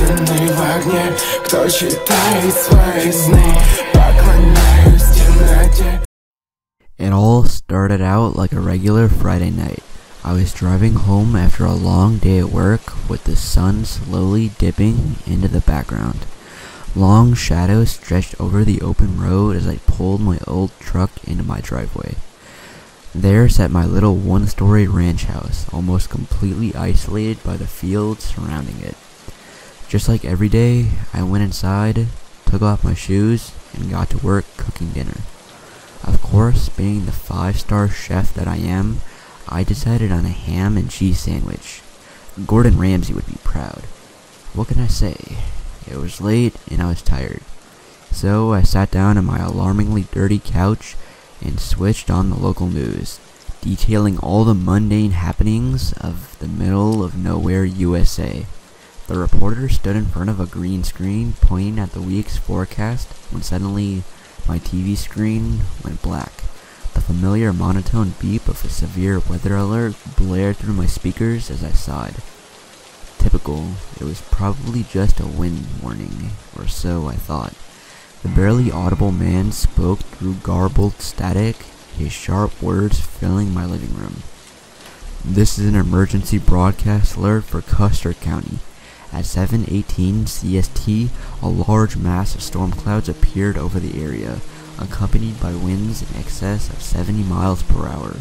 истинный в огне Кто читает свои сны Поклоняюсь темноте It all started out like a regular Friday night. I was driving home after a long day at work with the sun slowly dipping into the background. Long shadows stretched over the open road as I pulled my old truck into my driveway. There sat my little one-story ranch house, almost completely isolated by the fields surrounding it. Just like every day, I went inside, took off my shoes, and got to work cooking dinner. Of course, being the five-star chef that I am, I decided on a ham and cheese sandwich. Gordon Ramsay would be proud. What can I say? It was late and I was tired. So I sat down on my alarmingly dirty couch and switched on the local news, detailing all the mundane happenings of the middle of nowhere USA. The reporter stood in front of a green screen pointing at the week's forecast when suddenly my TV screen went black. The familiar monotone beep of a severe weather alert blared through my speakers as I sighed. Typical, it was probably just a wind warning, or so I thought. The barely audible man spoke through garbled static, his sharp words filling my living room. This is an emergency broadcast alert for Custer County. At 7:18 CST, a large mass of storm clouds appeared over the area, accompanied by winds in excess of 70 miles per hour.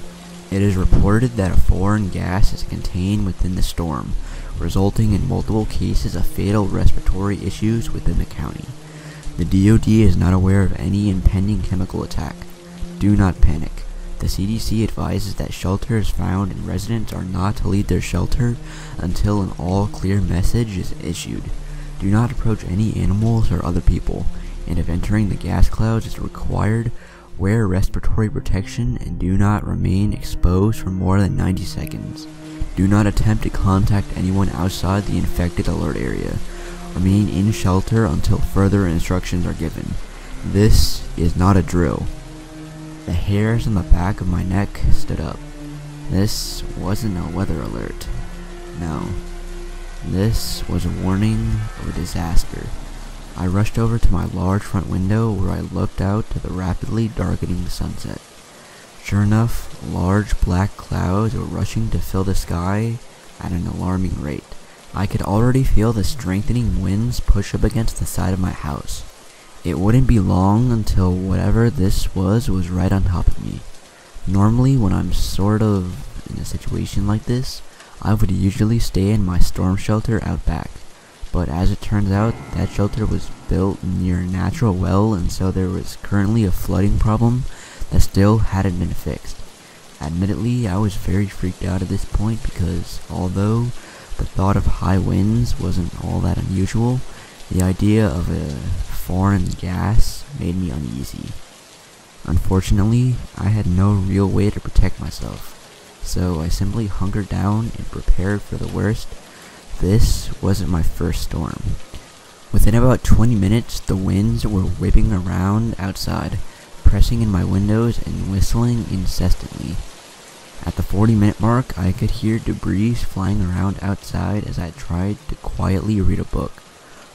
It is reported that a foreign gas is contained within the storm, resulting in multiple cases of fatal respiratory issues within the county. The DoD is not aware of any impending chemical attack. Do not panic. The CDC advises that shelters found and residents are not to leave their shelter until an all-clear message is issued. Do not approach any animals or other people, and if entering the gas clouds is required, wear respiratory protection and do not remain exposed for more than 90 seconds. Do not attempt to contact anyone outside the infected alert area. Remain in shelter until further instructions are given. This is not a drill. The hairs on the back of my neck stood up. This wasn't a weather alert. No. This was a warning of a disaster. I rushed over to my large front window where I looked out to the rapidly darkening sunset. Sure enough, large black clouds were rushing to fill the sky at an alarming rate. I could already feel the strengthening winds push up against the side of my house. It wouldn't be long until whatever this was was right on top of me. Normally, when I'm sort of in a situation like this, I would usually stay in my storm shelter out back. But as it turns out, that shelter was built near a natural well and so there was currently a flooding problem that still hadn't been fixed. Admittedly, I was very freaked out at this point because although the thought of high winds wasn't all that unusual, the idea of a foreign gas made me uneasy. Unfortunately, I had no real way to protect myself, so I simply hunkered down and prepared for the worst. This wasn't my first storm. Within about 20 minutes, the winds were whipping around outside, pressing in my windows and whistling incessantly. At the 40 minute mark, I could hear debris flying around outside as I tried to quietly read a book.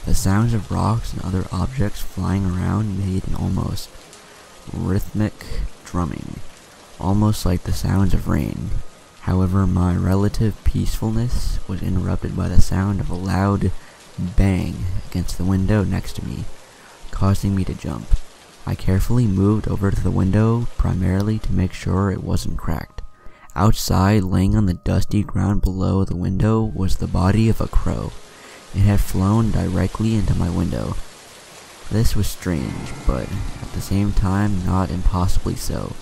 The sounds of rocks and other objects flying around made an almost rhythmic drumming, almost like the sounds of rain. However, my relative peacefulness was interrupted by the sound of a loud bang against the window next to me, causing me to jump. I carefully moved over to the window, primarily to make sure it wasn't cracked. Outside, laying on the dusty ground below the window, was the body of a crow. It had flown directly into my window. This was strange, but at the same time not impossibly so,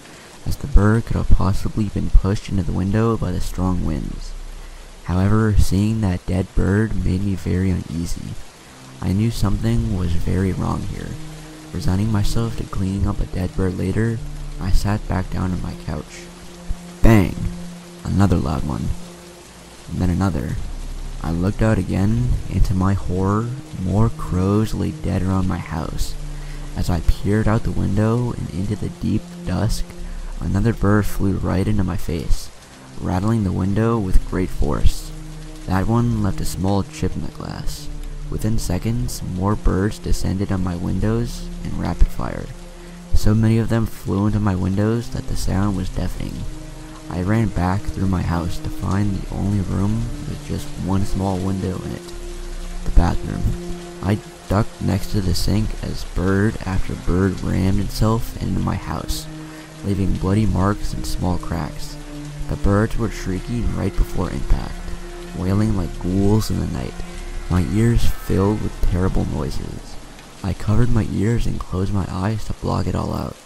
as the bird could have possibly been pushed into the window by the strong winds. However, seeing that dead bird made me very uneasy. I knew something was very wrong here. Resigning myself to cleaning up a dead bird later, I sat back down on my couch. Bang! Another loud one. And then another. I looked out again, and to my horror, more crows lay dead around my house. As I peered out the window and into the deep dusk, another bird flew right into my face, rattling the window with great force. That one left a small chip in the glass. Within seconds, more birds descended on my windows in rapid fire. So many of them flew into my windows that the sound was deafening. I ran back through my house to find the only room with just one small window in it, the bathroom. I ducked next to the sink as bird after bird rammed itself into my house, leaving bloody marks and small cracks. The birds were shrieking right before impact, wailing like ghouls in the night, my ears filled with terrible noises. I covered my ears and closed my eyes to block it all out.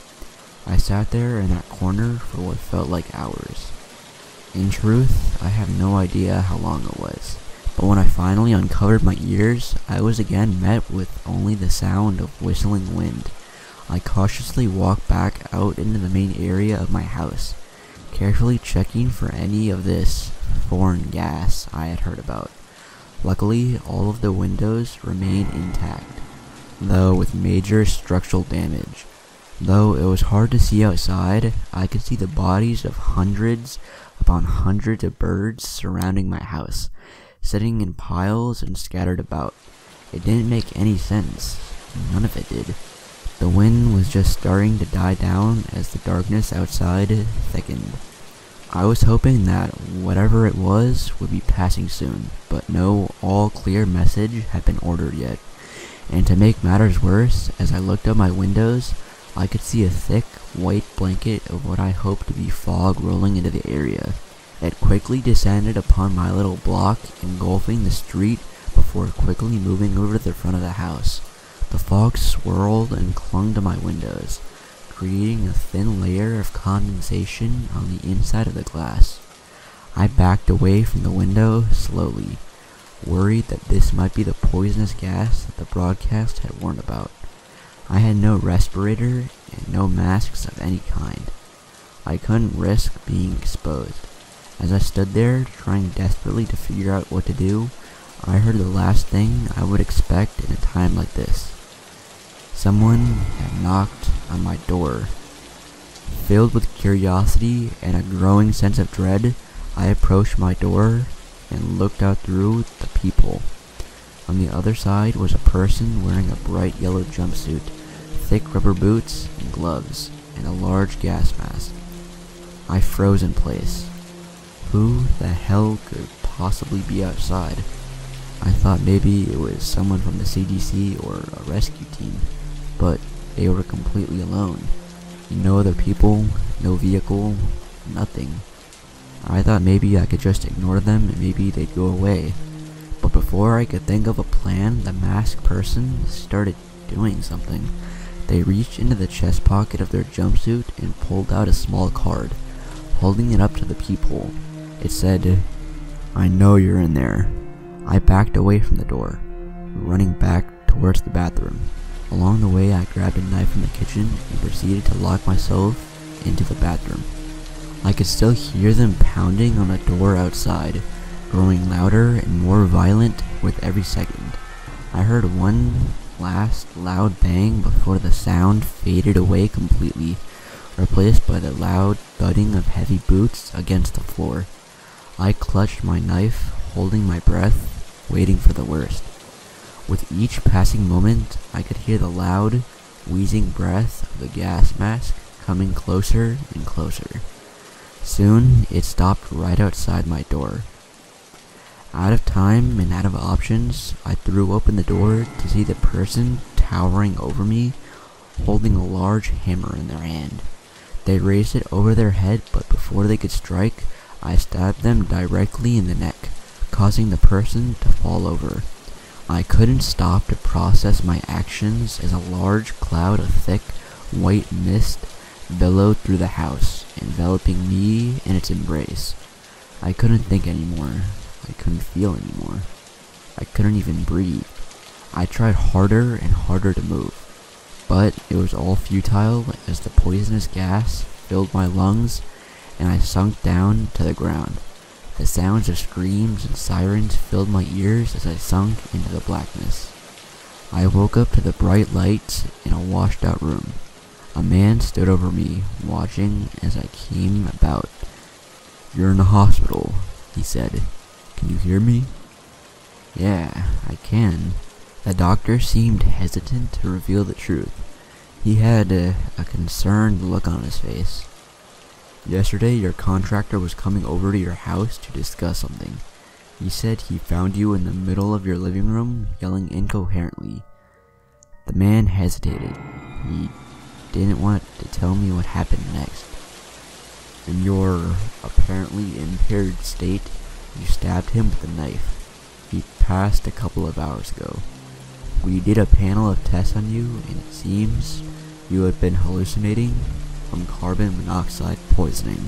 I sat there in that corner for what felt like hours. In truth, I have no idea how long it was. But when I finally uncovered my ears, I was again met with only the sound of whistling wind. I cautiously walked back out into the main area of my house, carefully checking for any of this foreign gas I had heard about. Luckily, all of the windows remained intact, though with major structural damage. Though it was hard to see outside, I could see the bodies of hundreds upon hundreds of birds surrounding my house sitting in piles and scattered about. It didn't make any sense. None of it did. The wind was just starting to die down as the darkness outside thickened. I was hoping that whatever it was would be passing soon, but no all clear message had been ordered yet. And to make matters worse, as I looked out my windows, I could see a thick, white blanket of what I hoped to be fog rolling into the area. It quickly descended upon my little block, engulfing the street before quickly moving over to the front of the house. The fog swirled and clung to my windows, creating a thin layer of condensation on the inside of the glass. I backed away from the window slowly, worried that this might be the poisonous gas that the broadcast had warned about. I had no respirator and no masks of any kind. I couldn't risk being exposed. As I stood there, trying desperately to figure out what to do, I heard the last thing I would expect in a time like this. Someone had knocked on my door. Filled with curiosity and a growing sense of dread, I approached my door and looked out through the peephole. On the other side was a person wearing a bright yellow jumpsuit, thick rubber boots and gloves, and a large gas mask. I froze in place. Who the hell could possibly be outside? I thought maybe it was someone from the CDC or a rescue team, but they were completely alone. No other people, no vehicle, nothing. I thought maybe I could just ignore them and maybe they'd go away. But before I could think of a plan, the masked person started doing something. They reached into the chest pocket of their jumpsuit and pulled out a small card, holding it up to the peephole. It said, I know you're in there. I backed away from the door, running back towards the bathroom. Along the way, I grabbed a knife from the kitchen and proceeded to lock myself into the bathroom. I could still hear them pounding on the door outside, growing louder and more violent with every second. I heard one last loud bang before the sound faded away completely, replaced by the loud thudding of heavy boots against the floor. I clutched my knife, holding my breath, waiting for the worst. With each passing moment, I could hear the loud, wheezing breath of the gas mask coming closer and closer. Soon, it stopped right outside my door. Out of time and out of options, I threw open the door to see the person towering over me, holding a large hammer in their hand. They raised it over their head, but before they could strike, I stabbed them directly in the neck, causing the person to fall over. I couldn't stop to process my actions as a large cloud of thick, white mist billowed through the house, enveloping me in its embrace. I couldn't think anymore. I couldn't feel anymore. I couldn't even breathe. I tried harder and harder to move, but it was all futile as the poisonous gas filled my lungs and I sunk down to the ground. The sounds of screams and sirens filled my ears as I sunk into the blackness. I woke up to the bright lights in a washed out room. A man stood over me, watching as I came about. You're in the hospital, he said. Can you hear me? Yeah, I can. The doctor seemed hesitant to reveal the truth. He had a, a concerned look on his face. Yesterday, your contractor was coming over to your house to discuss something. He said he found you in the middle of your living room, yelling incoherently. The man hesitated. He didn't want to tell me what happened next. In your apparently impaired state, you stabbed him with a knife. He passed a couple of hours ago. We did a panel of tests on you, and it seems you have been hallucinating from carbon monoxide poisoning.